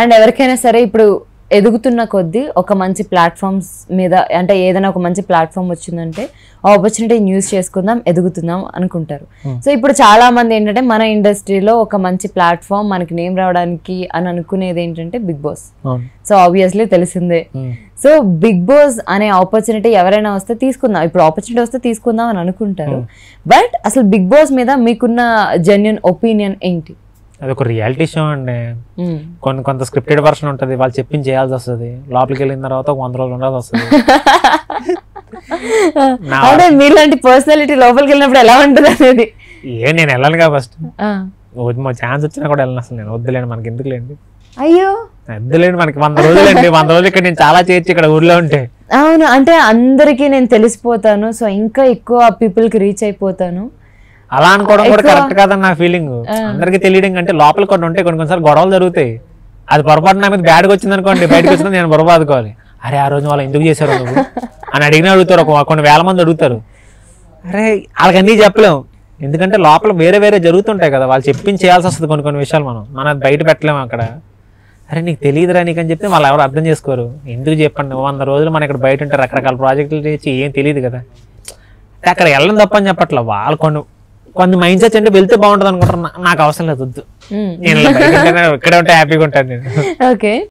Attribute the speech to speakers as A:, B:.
A: And ఎవరికైనా సరే ఇప్పుడు ఎదుగుతున్న కొద్దీ ఒక మంచి ప్లాట్ఫామ్స్ మీద అంటే ఏదైనా ఒక మంచి ప్లాట్ఫామ్ వచ్చిందంటే ఆపర్చునిటీని యూజ్ చేసుకుందాం ఎదుగుతుందాం అనుకుంటారు. సో ఇప్పుడు చాలా మంది ఏంటంటే మన ఇండస్ట్రీలో ఒక మంచి ప్లాట్ఫామ్ మనకి నేమ్ రావడానికి అని అనుకునేది ఏంటంటే బిగ్ బాస్. సో ఆబ్వియస్లీ తెలిసిందే. సో బిగ్ బాస్ అనే ఆపర్చునిటీ ఎవరైనా వస్తే తీసుకుందాం. ఇప్పుడు ఆపర్చునిటీ వస్తే తీసుకుందాం అని అనుకుంటారు. బట్ అసలు బిగ్ బాస్ మీద మీకున్న జెన్యున్ ఒపీనియన్ ఏంటి?
B: అది ఒక రియాలిటీ షో అండి. కొన్ని కొంత స్క్రిప్టెడ్ వర్షన్ ఉంటుంది. వాళ్ళు చెప్పింది చేయాల్సి వస్తుంది. లోపలికి వెళ్ళిన తర్వాత వంద రోజులు ఉండాల్సి వస్తుంది.
A: మీలాంటి పర్సనాలిటీ లోపలికి వెళ్ళినప్పుడు ఎలా ఉంటుంది అనేది?
B: ఏ నేను వెళ్ళాలిగా ఫస్ట్. మా ఛాన్స్ వచ్చినా కూడా వెళ్ళను అసలు నేను. వద్దులేండి మనకి ఎందుకులేండి
A: అయ్యో.
B: వద్దులేండి మనకి వంద రోజులండి వంద రోజులు ఇక్కడ నేను చాలా చేయొచ్చు ఇక్కడ ఊర్లో ఉంటే.
A: అవును అంటే అందరికీ నేను తెలిసిపోతాను. సో ఇంకా ఎక్కువ పీపుల్కి రీచ్ అయిపోతాను.
B: అలా అనుకోవడం కూడా కరెక్ట్ కాదని నా ఫీలింగ్ అందరికి తెలియడం అంటే లోపల కొన్ని ఉంటాయి కొన్ని కొన్నిసార్లు గొడవలు జరుగుతాయి. అది పొరపాటు నా మీద బ్యాడ్గా వచ్చింది అనుకోండి బయటకు వచ్చింది నేను బొరబాదుకోవాలి అరే ఆ రోజు వాళ్ళు ఎందుకు చేశారు నువ్వు? అని అడిగిన అడుగుతారు ఒక కొన్ని వేల మంది అడుగుతారు. అరే. వాళ్ళకి అన్నీ చెప్పలేము ఎందుకంటే లోపల వేరే వేరే జరుగుతుంటాయి కదా వాళ్ళు చెప్పించి చేయాల్సి వస్తుంది కొన్ని కొన్ని విషయాలు మనం. మనం అది బయట పెట్టలేము అక్కడ. అరే నీకు తెలియదురా నీకు అని చెప్తే వాళ్ళు ఎవరు అర్థం చేసుకోరు. ఎందుకు చెప్పండి వంద రోజులు మన ఇక్కడ బయట ఉంటే రకరకాల ప్రాజెక్టులు చేసి ఏం తెలియదు కదా. అక్కడ వెళ్ళడం తప్పని చెప్పట్లా. వాళ్ళు కొన్ని కొన్ని మైండ్ సెట్స్ అంటే వెళ్తే బాగుంటుంది అనుకుంటారు నా- నాకు అవసరం లేదు వద్దు.
A: మ్మ్.
B: నేను ఇక్కడే ఉంటే హ్యాపీగా ఉంటాను నేను.
A: ఓకే